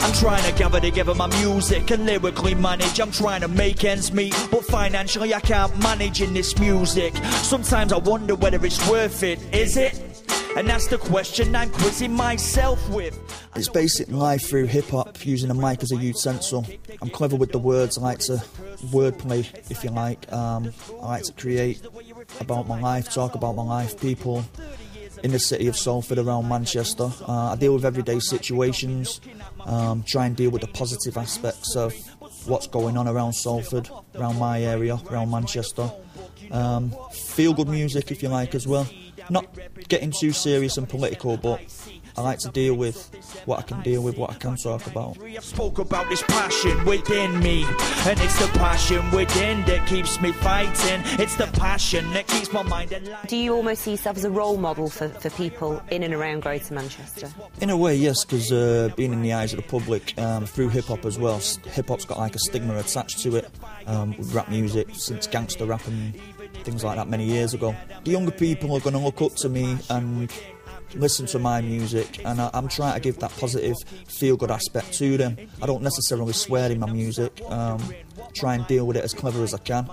I'm trying to gather together my music and lyrically manage. I'm trying to make ends meet, but financially I can't manage in this music. Sometimes I wonder whether it's worth it. Is it? And that's the question I'm quizzing myself with. It's basic life through hip hop, using a mic as a utensil. I'm clever with the words, I like to wordplay, if you like. Um, I like to create about my life, talk about my life, people in the city of Salford around Manchester. Uh, I deal with everyday situations, um, try and deal with the positive aspects of what's going on around Salford, around my area, around Manchester. Um, feel good music, if you like, as well. Not getting too serious and political, but I like to deal with what I can deal with, what I can talk about. I spoke about this passion within me, and it's the passion within that keeps me fighting. It's the passion that keeps my mind alive. Do you almost see yourself as a role model for, for people in and around Greater Manchester? In a way, yes, because uh, being in the eyes of the public um, through hip hop as well, hip hop's got like a stigma attached to it um, with rap music since gangster rap and things like that many years ago. The younger people are going to look up to me and listen to my music and I, am trying to give that positive feel good aspect to them. I don't necessarily swear in my music, um, try and deal with it as clever as I can.